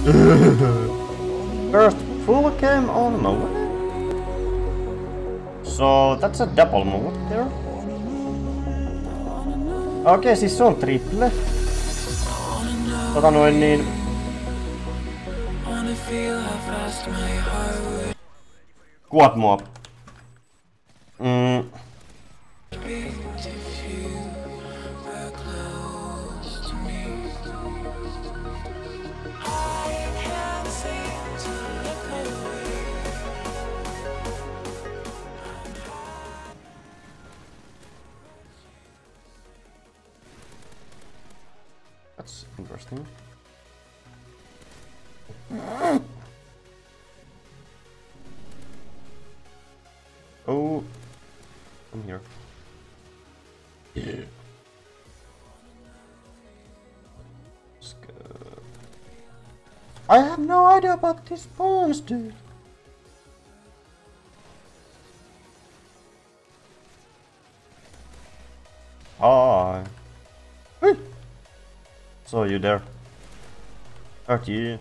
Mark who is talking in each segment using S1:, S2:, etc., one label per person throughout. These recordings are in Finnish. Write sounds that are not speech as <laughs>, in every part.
S1: <laughs> First full came on way. So that's a double move there. Okei, okay, siis se on triple. Tota noin niin... Kuot mua. That's interesting. Oh, I'm here. I have no idea about this monster. Hi. Saw you there. Hurt you.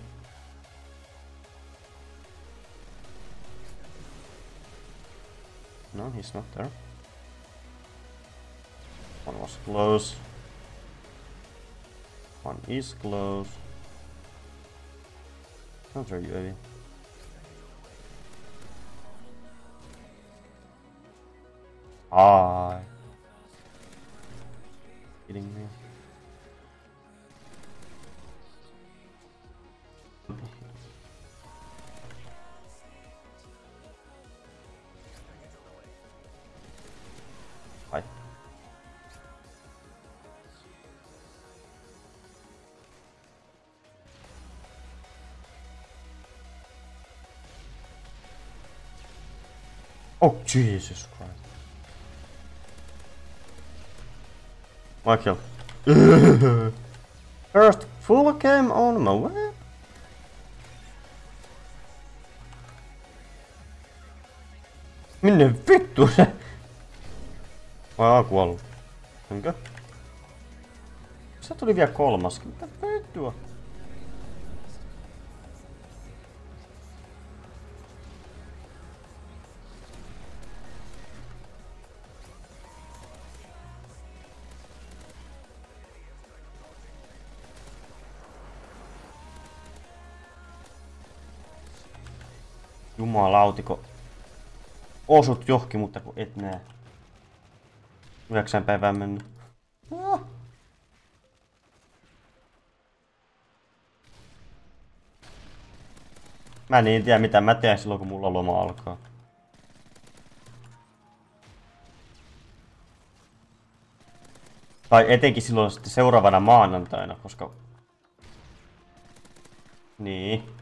S1: No, he's not there. One was close. One is close. Counter UAV. Hi. Ah. Kidding me? Oh, Jesus Christ. Michael. <laughs> First full came on my way. Minne vittu se? Vai on kuollut? Enkö? Se tuli vielä kolmas. Mitä vittua? Jumalautiko. Osut johki, mutta kun et näe. Yhdeksän päivää mennyt. Ah. Mä niin tiedä mitä mä teen silloin kun mulla loma alkaa. Tai etenkin silloin sitten seuraavana maanantaina, koska... Niin.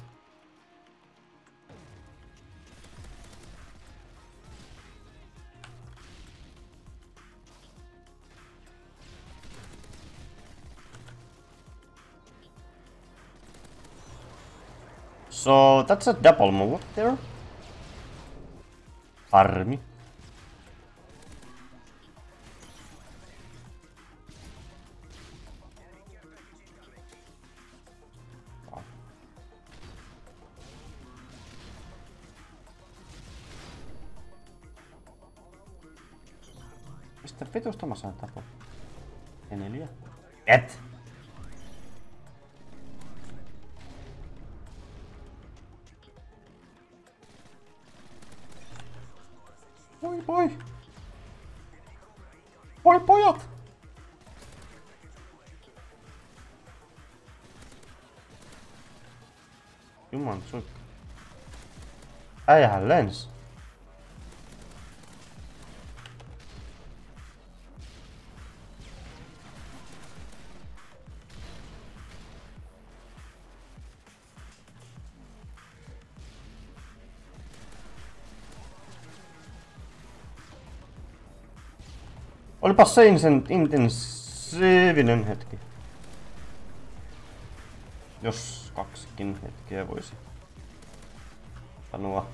S1: So that's a double move there. Harmi. Mistä vitusta mä sain tapo? Ja neljä? Et! boy. Boy, boy Oy pojat. Juman I have lens. Olipas se intensiivinen hetki. Jos kaksikin hetkeä voisi sanoa.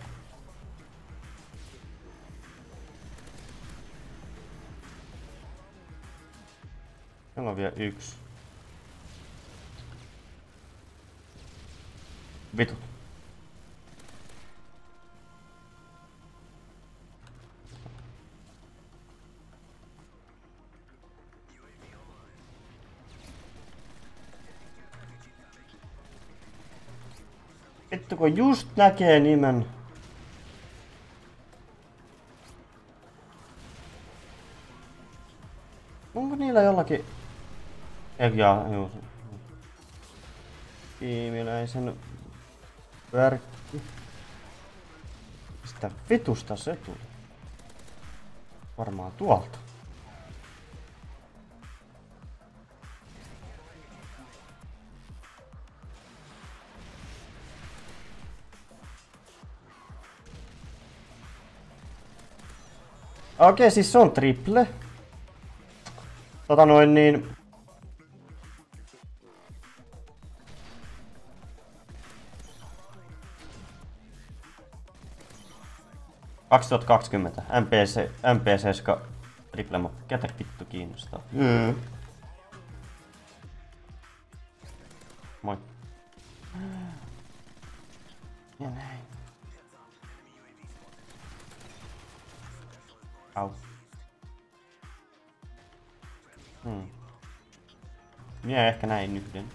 S1: Meillä on vielä yksi. Vitut. Vittu kun just näkee nimen. Onko niillä jollakin... Eikö jaa, juu. Tiimiläisen värkki. Mistä vitusta se tuli? Varmaan tuolta. Okei, siis se on triple. Tota noin niin... 2020 MPC, MPC triple mappi. Ketä vittu kiinnostaa?
S2: Mm.
S1: Hmm. Minä ehkä näin yhden.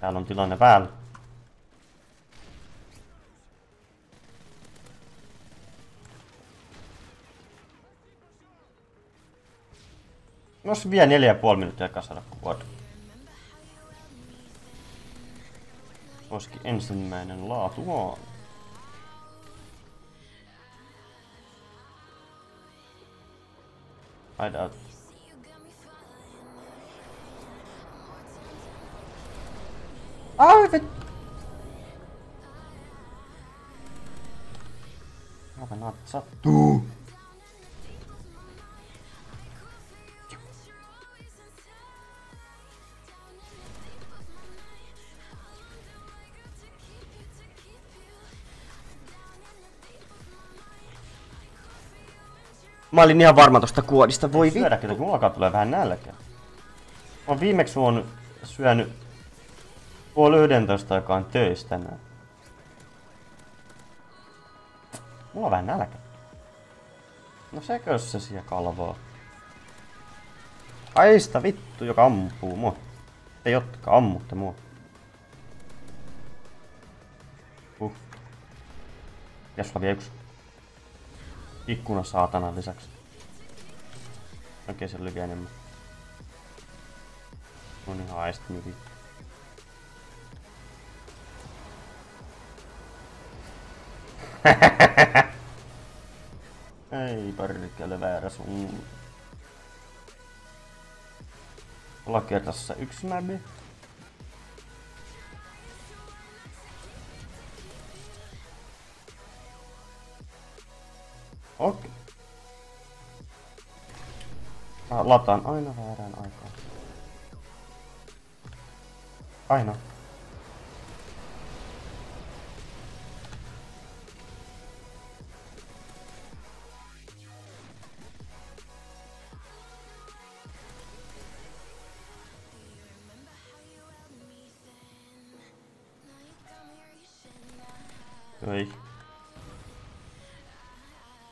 S1: Täällä on tilanne päällä. Jos vielä neljä ja puoli minuuttia kasata kuoda. Olisikin ensimmäinen I don't. Uh, oh, if it... Oh, my not so.
S2: Mä olin ihan varma tosta kuodista, voi vittu.
S1: Syödäkö, kun alkaa tulee vähän nälkä. Mä viimeksi on syönyt puoli yhdentoista aikaan töistä tänään. Mulla on vähän nälkä. No sekö se siellä kalvoo? Aista vittu, joka ampuu mua. Te jotka ammutte mua. Uh. On vielä yksi. Ikkuna saatana lisäksi. Okei, se oli vielä enemmän. No niin, haist <laughs> nyt. Ei perkele väärä sun. Olla kertassa yksi mäbi. Okei. Mä lataan aina väärään aikaan. Aina.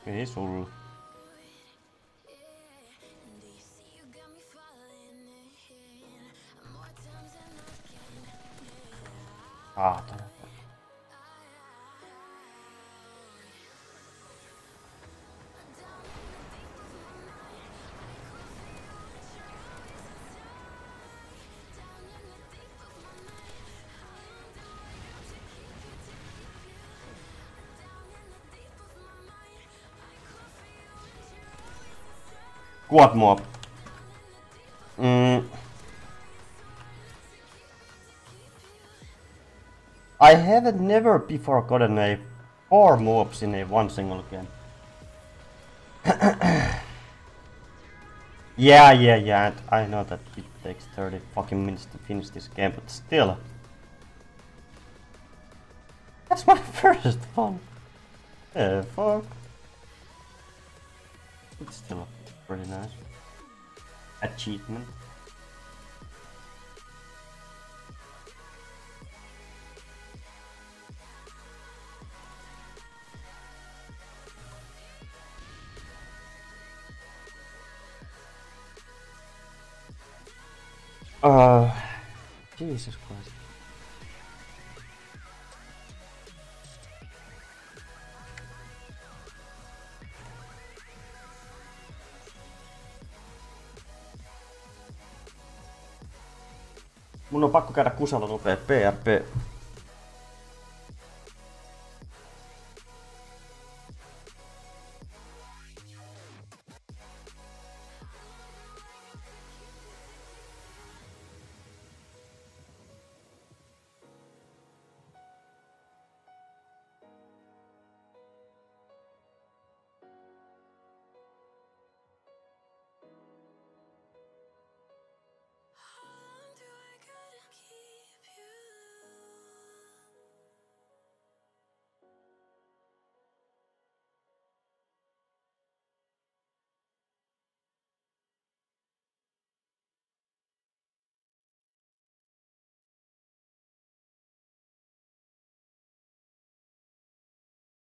S1: It is so rude. Ah, Kuot mob. Mm. I haven't never before gotten a four mobs in a one single game. <coughs> yeah, yeah, yeah. I know that it takes 30 fucking minutes to finish this game, but still. That's my <laughs> first one. The fuck? It's still Pretty nice. Achievement. Uh, Jesus Christ. Mun on pakko käydä kusalla nopea PRP